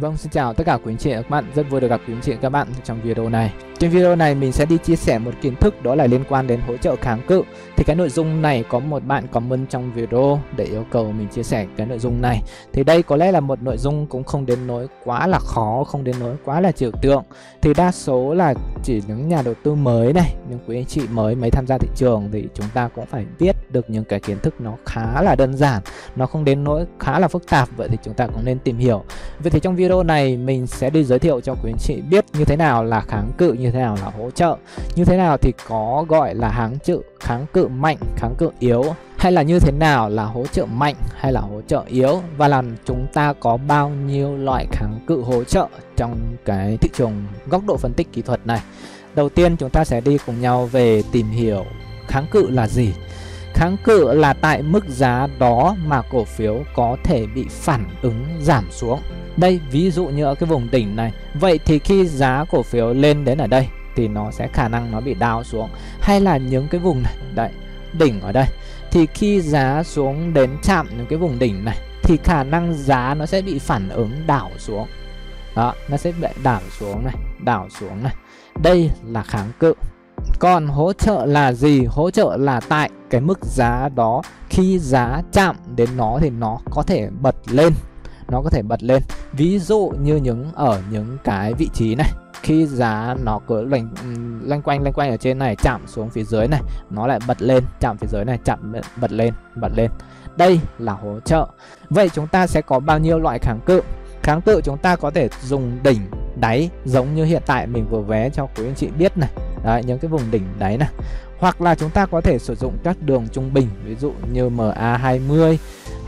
Vâng, xin chào tất cả quý anh chị và các bạn. Rất vui được gặp quý anh chị và các bạn trong video này. Trên video này mình sẽ đi chia sẻ một kiến thức đó là liên quan đến hỗ trợ kháng cự. Thì cái nội dung này có một bạn comment trong video để yêu cầu mình chia sẻ cái nội dung này. Thì đây có lẽ là một nội dung cũng không đến nỗi quá là khó, không đến nỗi quá là trừu tượng. Thì đa số là chỉ những nhà đầu tư mới này, những quý anh chị mới mới tham gia thị trường thì chúng ta cũng phải biết được những cái kiến thức nó khá là đơn giản, nó không đến nỗi khá là phức tạp vậy thì chúng ta cũng nên tìm hiểu. Vậy thì trong video này mình sẽ đi giới thiệu cho quý anh chị biết như thế nào là kháng cự như như thế nào là hỗ trợ? như thế nào thì có gọi là kháng cự kháng cự mạnh, kháng cự yếu? hay là như thế nào là hỗ trợ mạnh, hay là hỗ trợ yếu? và là chúng ta có bao nhiêu loại kháng cự hỗ trợ trong cái thị trường góc độ phân tích kỹ thuật này? Đầu tiên chúng ta sẽ đi cùng nhau về tìm hiểu kháng cự là gì. Kháng cự là tại mức giá đó mà cổ phiếu có thể bị phản ứng giảm xuống đây, ví dụ như ở cái vùng đỉnh này. Vậy thì khi giá cổ phiếu lên đến ở đây thì nó sẽ khả năng nó bị đào xuống. Hay là những cái vùng này, đấy, đỉnh ở đây. Thì khi giá xuống đến chạm những cái vùng đỉnh này thì khả năng giá nó sẽ bị phản ứng đảo xuống. Đó, nó sẽ bị đảo xuống này, đảo xuống này. Đây là kháng cự. Còn hỗ trợ là gì? Hỗ trợ là tại cái mức giá đó. Khi giá chạm đến nó thì nó có thể bật lên nó có thể bật lên. Ví dụ như những ở những cái vị trí này khi giá nó cứ loanh loanh quanh loanh quanh ở trên này chạm xuống phía dưới này nó lại bật lên chạm phía dưới này chạm bật lên bật lên. Đây là hỗ trợ. Vậy chúng ta sẽ có bao nhiêu loại kháng cự? Kháng cự chúng ta có thể dùng đỉnh đáy giống như hiện tại mình vừa vé cho quý anh chị biết này. Đấy, những cái vùng đỉnh đáy này. Hoặc là chúng ta có thể sử dụng các đường trung bình ví dụ như MA20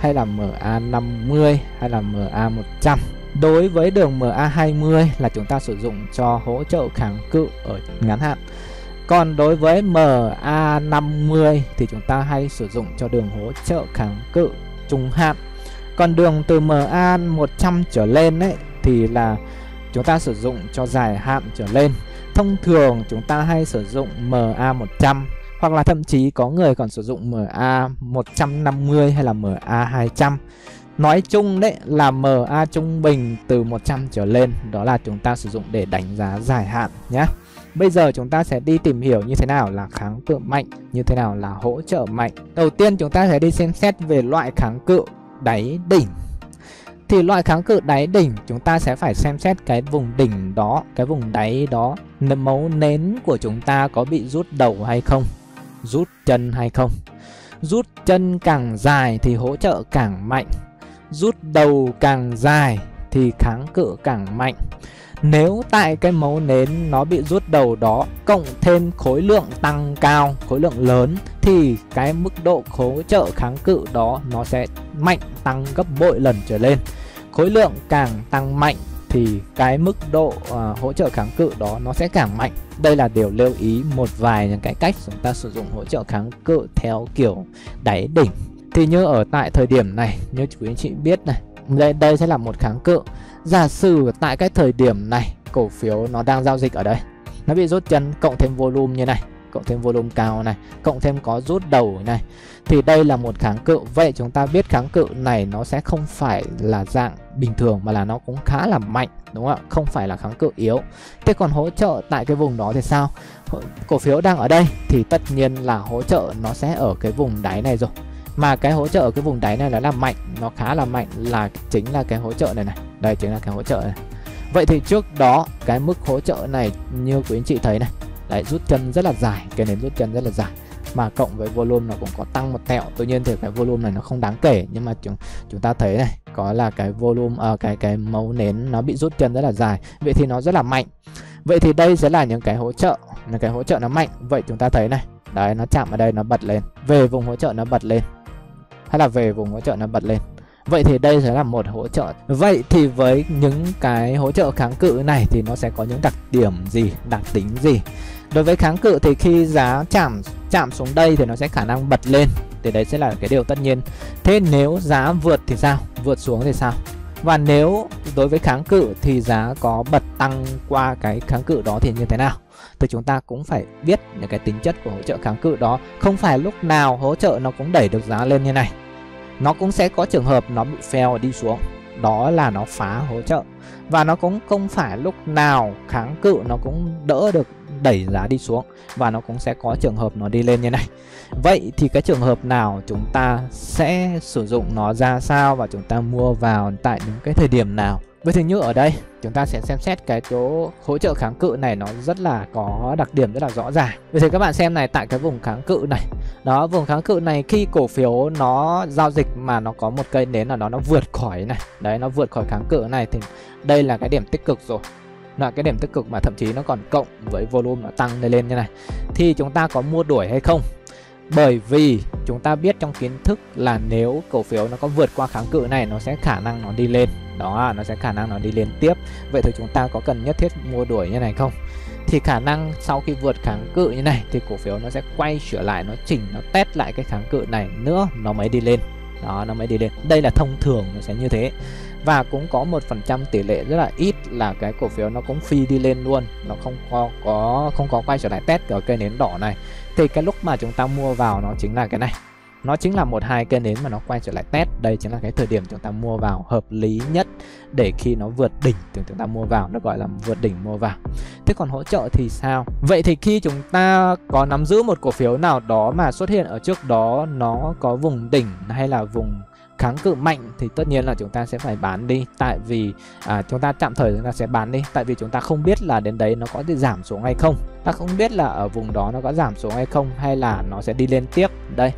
hay là MA50 hay là MA100 đối với đường MA20 là chúng ta sử dụng cho hỗ trợ kháng cự ở ngắn hạn. Còn đối với MA50 thì chúng ta hay sử dụng cho đường hỗ trợ kháng cự trung hạn. Còn đường từ MA100 trở lên ấy, thì là chúng ta sử dụng cho dài hạn trở lên. Thông thường chúng ta hay sử dụng MA100 hoặc là thậm chí có người còn sử dụng MA 150 hay là MA 200 Nói chung đấy là MA trung bình từ 100 trở lên đó là chúng ta sử dụng để đánh giá dài hạn nhé Bây giờ chúng ta sẽ đi tìm hiểu như thế nào là kháng cự mạnh, như thế nào là hỗ trợ mạnh. Đầu tiên chúng ta sẽ đi xem xét về loại kháng cự đáy đỉnh. Thì loại kháng cự đáy đỉnh chúng ta sẽ phải xem xét cái vùng đỉnh đó, cái vùng đáy đó, mấu nến của chúng ta có bị rút đầu hay không rút chân hay không? Rút chân càng dài thì hỗ trợ càng mạnh. Rút đầu càng dài thì kháng cự càng mạnh. Nếu tại cái mấu nến nó bị rút đầu đó cộng thêm khối lượng tăng cao, khối lượng lớn thì cái mức độ hỗ trợ kháng cự đó nó sẽ mạnh, tăng gấp bội lần trở lên. Khối lượng càng tăng mạnh thì cái mức độ uh, hỗ trợ kháng cự đó nó sẽ càng mạnh. Đây là điều lưu ý một vài những cái cách chúng ta sử dụng hỗ trợ kháng cự theo kiểu đáy đỉnh. Thì như ở tại thời điểm này như quý anh chị biết này đây đây sẽ là một kháng cự. Giả sử tại cái thời điểm này cổ phiếu nó đang giao dịch ở đây nó bị rút chân cộng thêm volume như này cộng thêm volume cao này, cộng thêm có rút đầu này. Thì đây là một kháng cự. Vậy chúng ta biết kháng cự này nó sẽ không phải là dạng bình thường mà là nó cũng khá là mạnh, đúng không ạ? Không phải là kháng cự yếu. Thế còn hỗ trợ tại cái vùng đó thì sao? Cổ phiếu đang ở đây thì tất nhiên là hỗ trợ nó sẽ ở cái vùng đáy này rồi. Mà cái hỗ trợ ở cái vùng đáy này nó là mạnh, nó khá là mạnh là chính là cái hỗ trợ này này. Đây chính là cái hỗ trợ này. Vậy thì trước đó cái mức hỗ trợ này như quý anh chị thấy này đấy rút chân rất là dài cái nến rút chân rất là dài. Mà cộng với volume nó cũng có tăng một tẹo. Tuy nhiên thì cái volume này nó không đáng kể nhưng mà chúng chúng ta thấy này có là cái volume uh, cái cái mấu nến nó bị rút chân rất là dài. Vậy thì nó rất là mạnh. Vậy thì đây sẽ là những cái hỗ trợ là cái hỗ trợ nó mạnh. Vậy chúng ta thấy này đấy nó chạm ở đây nó bật lên. Về vùng hỗ trợ nó bật lên. Hay là về vùng hỗ trợ nó bật lên. Vậy thì đây sẽ là một hỗ trợ. Vậy thì với những cái hỗ trợ kháng cự này thì nó sẽ có những đặc điểm gì, đặc tính gì? Đối với kháng cự thì khi giá chạm chạm xuống đây thì nó sẽ khả năng bật lên thì đấy sẽ là cái điều tất nhiên. Thế nếu giá vượt thì sao? Vượt xuống thì sao? Và nếu đối với kháng cự thì giá có bật tăng qua cái kháng cự đó thì như thế nào? Thì chúng ta cũng phải biết những cái tính chất của hỗ trợ kháng cự đó. Không phải lúc nào hỗ trợ nó cũng đẩy được giá lên như này nó cũng sẽ có trường hợp nó bị fail đi xuống. Đó là nó phá hỗ trợ và nó cũng không phải lúc nào kháng cự nó cũng đỡ được đẩy giá đi xuống. Và nó cũng sẽ có trường hợp nó đi lên như này. Vậy thì cái trường hợp nào chúng ta sẽ sử dụng nó ra sao và chúng ta mua vào tại những cái thời điểm nào? Vậy thì như ở đây, chúng ta sẽ xem xét cái chỗ hỗ trợ kháng cự này nó rất là có đặc điểm rất là rõ ràng. Vậy thì các bạn xem này, tại cái vùng kháng cự này. Đó, vùng kháng cự này khi cổ phiếu nó giao dịch mà nó có một cây nến là nó nó vượt khỏi này. Đấy, nó vượt khỏi kháng cự này thì đây là cái điểm tích cực rồi. Là cái điểm tích cực mà thậm chí nó còn cộng với volume nó tăng lên lên như này. Thì chúng ta có mua đuổi hay không? Bởi vì chúng ta biết trong kiến thức là nếu cổ phiếu nó có vượt qua kháng cự này, nó sẽ khả năng nó đi lên. Đó, nó sẽ khả năng nó đi lên tiếp. Vậy thì chúng ta có cần nhất thiết mua đuổi như này không? Thì khả năng sau khi vượt kháng cự như này thì cổ phiếu nó sẽ quay trở lại, nó chỉnh, nó test lại cái kháng cự này nữa, nó mới đi lên. Đó, nó mới đi lên. Đây là thông thường, nó sẽ như thế và cũng có một phần trăm tỷ lệ rất là ít là cái cổ phiếu nó cũng phi đi lên luôn. Nó không có có, không có quay trở lại test ở cây nến đỏ này. Thì cái lúc mà chúng ta mua vào nó chính là cái này. Nó chính là một hai cây nến mà nó quay trở lại test. Đây chính là cái thời điểm chúng ta mua vào hợp lý nhất để khi nó vượt đỉnh thì chúng ta mua vào. Nó gọi là vượt đỉnh mua vào. Thế còn hỗ trợ thì sao? Vậy thì khi chúng ta có nắm giữ một cổ phiếu nào đó mà xuất hiện ở trước đó, nó có vùng đỉnh hay là vùng kháng cự mạnh thì tất nhiên là chúng ta sẽ phải bán đi. Tại vì à, chúng ta tạm thời chúng ta sẽ bán đi. Tại vì chúng ta không biết là đến đấy nó có thể giảm xuống hay không. Ta không biết là ở vùng đó nó có giảm xuống hay không hay là nó sẽ đi lên tiếp. Đây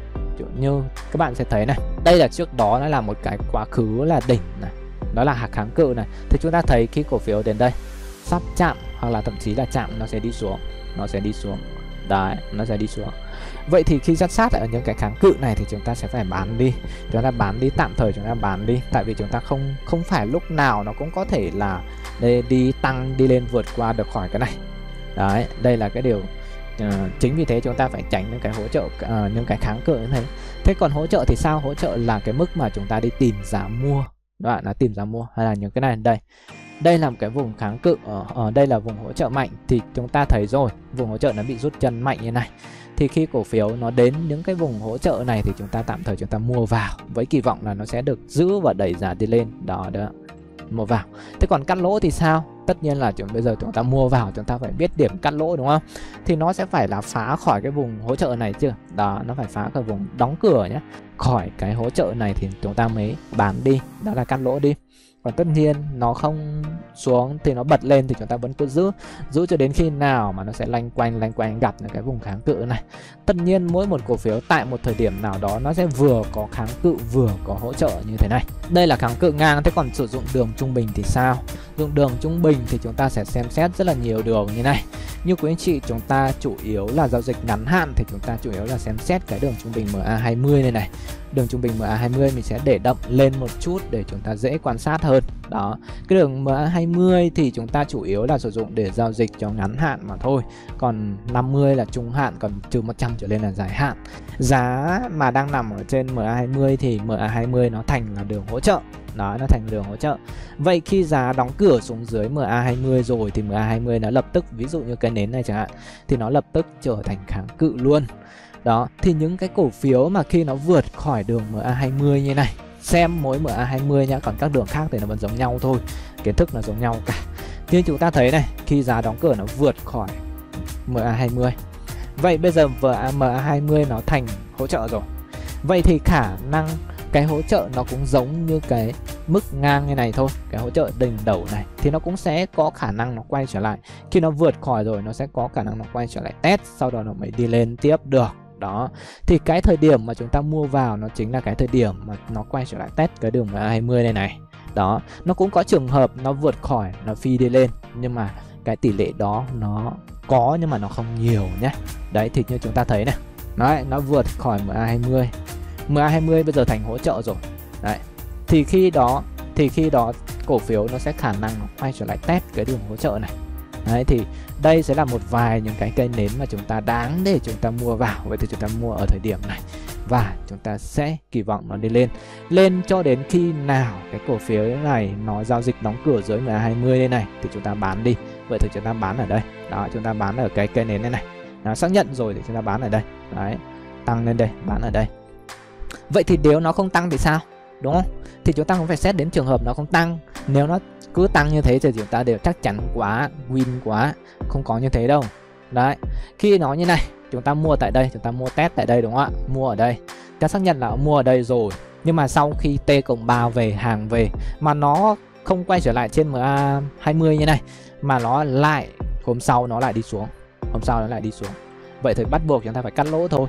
như các bạn sẽ thấy này. Đây là trước đó nó là một cái quá khứ là đỉnh này. Đó là hạt kháng cự này. Thì chúng ta thấy khi cổ phiếu đến đây sắp chạm hoặc là thậm chí là chạm nó sẽ đi xuống. Nó sẽ đi xuống. Đấy nó sẽ đi xuống vậy thì khi dắt sát ở những cái kháng cự này thì chúng ta sẽ phải bán đi. Chúng ta bán đi tạm thời chúng ta bán đi. Tại vì chúng ta không không phải lúc nào nó cũng có thể là đi, đi tăng đi lên vượt qua được khỏi cái này. Đấy đây là cái điều uh, chính vì thế chúng ta phải tránh những cái hỗ trợ uh, những cái kháng cự như thế. Thế còn hỗ trợ thì sao? Hỗ trợ là cái mức mà chúng ta đi tìm giá mua. Các bạn là tìm giá mua hay là những cái này? Đây đây là một cái vùng kháng cự ở, ở đây là vùng hỗ trợ mạnh thì chúng ta thấy rồi vùng hỗ trợ nó bị rút chân mạnh như này. Thì khi cổ phiếu nó đến những cái vùng hỗ trợ này thì chúng ta tạm thời chúng ta mua vào với kỳ vọng là nó sẽ được giữ và đẩy giá đi lên đó đó mua vào. Thế còn cắt lỗ thì sao? Tất nhiên là chúng bây giờ chúng ta mua vào chúng ta phải biết điểm cắt lỗ đúng không? Thì nó sẽ phải là phá khỏi cái vùng hỗ trợ này chưa đó nó phải phá khỏi vùng đóng cửa nhé khỏi cái hỗ trợ này thì chúng ta mới bán đi đó là cắt lỗ đi và tất nhiên, nó không xuống thì nó bật lên thì chúng ta vẫn cứ giữ. Giữ cho đến khi nào mà nó sẽ lanh quanh lanh quanh gặp những cái vùng kháng cự này. Tất nhiên, mỗi một cổ phiếu tại một thời điểm nào đó, nó sẽ vừa có kháng cự, vừa có hỗ trợ như thế này. Đây là kháng cự ngang, thế còn sử dụng đường trung bình thì sao? Dùng đường trung bình thì chúng ta sẽ xem xét rất là nhiều đường như này. Như quý anh chị, chúng ta chủ yếu là giao dịch ngắn hạn thì chúng ta chủ yếu là xem xét cái đường trung bình MA20 này này đường trung bình MA20 mình sẽ để đậm lên một chút để chúng ta dễ quan sát hơn. Đó, cái đường MA20 thì chúng ta chủ yếu là sử dụng để giao dịch cho ngắn hạn mà thôi. Còn 50 là trung hạn, còn trừ 100 trở lên là dài hạn. Giá mà đang nằm ở trên MA20 thì MA20 nó thành là đường hỗ trợ. Đó, nó thành đường hỗ trợ. Vậy khi giá đóng cửa xuống dưới MA20 rồi thì MA20 nó lập tức, ví dụ như cái nến này chẳng hạn, thì nó lập tức trở thành kháng cự luôn đó, thì những cái cổ phiếu mà khi nó vượt khỏi đường MA20 như này, xem mỗi MA20 nhá, còn các đường khác thì nó vẫn giống nhau thôi, kiến thức là giống nhau cả. Như chúng ta thấy này, khi giá đóng cửa nó vượt khỏi MA20 vậy bây giờ MA20 nó thành hỗ trợ rồi. Vậy thì khả năng cái hỗ trợ nó cũng giống như cái mức ngang như này thôi, cái hỗ trợ đỉnh đầu này, thì nó cũng sẽ có khả năng nó quay trở lại. Khi nó vượt khỏi rồi, nó sẽ có khả năng nó quay trở lại test, sau đó nó mới đi lên tiếp được đó. Thì cái thời điểm mà chúng ta mua vào nó chính là cái thời điểm mà nó quay trở lại test cái đường MA20 này này. Đó. Nó cũng có trường hợp nó vượt khỏi, nó phi đi lên, nhưng mà cái tỷ lệ đó nó có nhưng mà nó không nhiều nhé. Đấy, thì như chúng ta thấy này. Đấy, nó vượt khỏi MA20 MA20 bây giờ thành hỗ trợ rồi. Đấy. Thì khi đó, thì khi đó cổ phiếu nó sẽ khả năng quay trở lại test cái đường hỗ trợ này. Đấy, thì đây sẽ là một vài những cái cây nến mà chúng ta đáng để chúng ta mua vào. Vậy thì chúng ta mua ở thời điểm này Và chúng ta sẽ kỳ vọng nó đi lên. Lên cho đến khi nào cái cổ phiếu này nó giao dịch đóng cửa dưới 20 đây này, Thì chúng ta bán đi. Vậy thì chúng ta bán ở đây. Đó, chúng ta bán ở cái cây nến này này. Nó xác nhận rồi thì chúng ta bán ở đây. Đấy, tăng lên đây, bán ở đây. Vậy thì nếu nó không tăng thì sao? Đúng không? Thì chúng ta cũng phải xét đến trường hợp nó không tăng. Nếu nó cứ tăng như thế thì chúng ta đều chắc chắn quá, win quá, không có như thế đâu. Đấy, khi nó như này, chúng ta mua tại đây, chúng ta mua test tại đây đúng không ạ? Mua ở đây. Ta xác nhận là mua ở đây rồi, nhưng mà sau khi t cộng 3 về, hàng về, mà nó không quay trở lại trên MA 20 như này, mà nó lại, hôm sau nó lại đi xuống. Hôm sau nó lại đi xuống. Vậy thì bắt buộc chúng ta phải cắt lỗ thôi.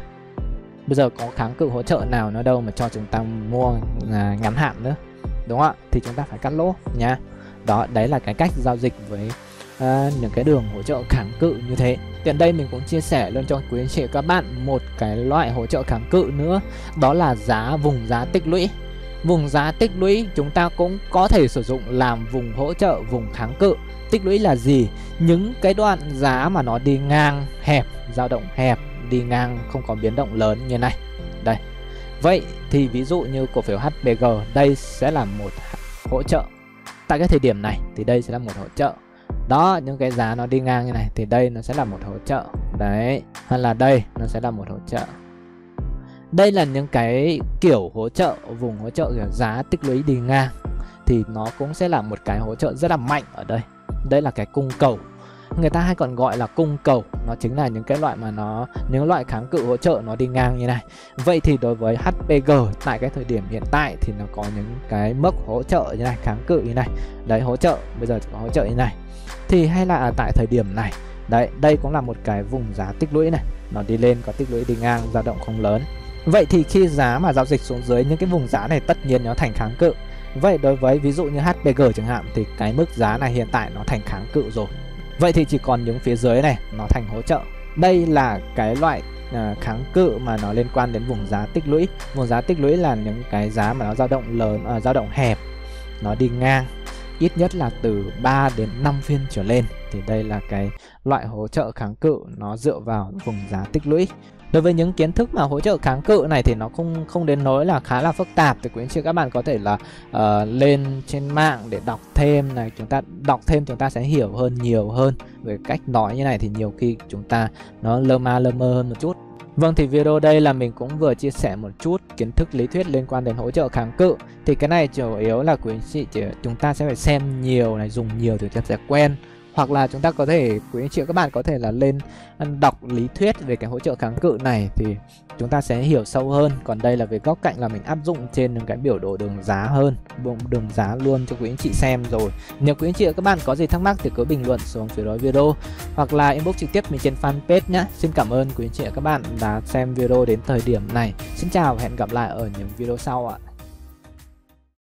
Bây giờ có kháng cự hỗ trợ nào nó đâu mà cho chúng ta mua à, ngắn hạn nữa. Đúng không ạ? Thì chúng ta phải cắt lỗ nha đó đấy là cái cách giao dịch với uh, những cái đường hỗ trợ kháng cự như thế. Tiện đây mình cũng chia sẻ luôn cho quý anh chị các bạn một cái loại hỗ trợ kháng cự nữa. Đó là giá vùng giá tích lũy. Vùng giá tích lũy chúng ta cũng có thể sử dụng làm vùng hỗ trợ vùng kháng cự. Tích lũy là gì? Những cái đoạn giá mà nó đi ngang hẹp dao động hẹp đi ngang không có biến động lớn như này. Đây. Vậy thì ví dụ như cổ phiếu HPG đây sẽ là một hỗ trợ tại cái thời điểm này thì đây sẽ là một hỗ trợ. Đó, những cái giá nó đi ngang như này thì đây nó sẽ là một hỗ trợ. Đấy, hay là đây nó sẽ là một hỗ trợ. Đây là những cái kiểu hỗ trợ, vùng hỗ trợ kiểu giá tích lũy đi ngang thì nó cũng sẽ là một cái hỗ trợ rất là mạnh ở đây. Đây là cái cung cầu người ta hay còn gọi là cung cầu. Nó chính là những cái loại mà nó, những loại kháng cự hỗ trợ nó đi ngang như này. Vậy thì đối với HPG tại cái thời điểm hiện tại thì nó có những cái mức hỗ trợ như này, kháng cự như này. Đấy, hỗ trợ, bây giờ có hỗ trợ như này. Thì hay là tại thời điểm này, đấy, đây cũng là một cái vùng giá tích lũy này. Nó đi lên, có tích lũy đi ngang, dao động không lớn. Vậy thì khi giá mà giao dịch xuống dưới những cái vùng giá này tất nhiên nó thành kháng cự. Vậy đối với ví dụ như HPG chẳng hạn thì cái mức giá này hiện tại nó thành kháng cự rồi vậy thì chỉ còn những phía dưới này nó thành hỗ trợ. Đây là cái loại uh, kháng cự mà nó liên quan đến vùng giá tích lũy. Vùng giá tích lũy là những cái giá mà nó dao động lớn uh, dao động hẹp. Nó đi ngang ít nhất là từ 3 đến 5 phiên trở lên. Thì đây là cái loại hỗ trợ kháng cự nó dựa vào vùng giá tích lũy đối với những kiến thức mà hỗ trợ kháng cự này thì nó không không đến nỗi là khá là phức tạp. Thì quý anh chị các bạn có thể là uh, lên trên mạng để đọc thêm này chúng ta đọc thêm chúng ta sẽ hiểu hơn nhiều hơn về cách nói như này thì nhiều khi chúng ta nó lơ ma lơ mơ hơn một chút. Vâng thì video đây là mình cũng vừa chia sẻ một chút kiến thức lý thuyết liên quan đến hỗ trợ kháng cự. Thì cái này chủ yếu là quý anh chị chỉ, chúng ta sẽ phải xem nhiều này, dùng nhiều thì chúng ta sẽ quen hoặc là chúng ta có thể, quý anh chị các bạn có thể là lên đọc lý thuyết về cái hỗ trợ kháng cự này thì chúng ta sẽ hiểu sâu hơn. Còn đây là về góc cạnh là mình áp dụng trên những cái biểu đồ đường giá hơn đường giá luôn cho quý anh chị xem rồi. Nếu quý anh chị các bạn có gì thắc mắc thì cứ bình luận xuống phía dưới video, hoặc là inbox trực tiếp mình trên fanpage nhé xin cảm ơn quý anh chị các bạn đã xem video đến thời điểm này. Xin chào và hẹn gặp lại ở những video sau ạ.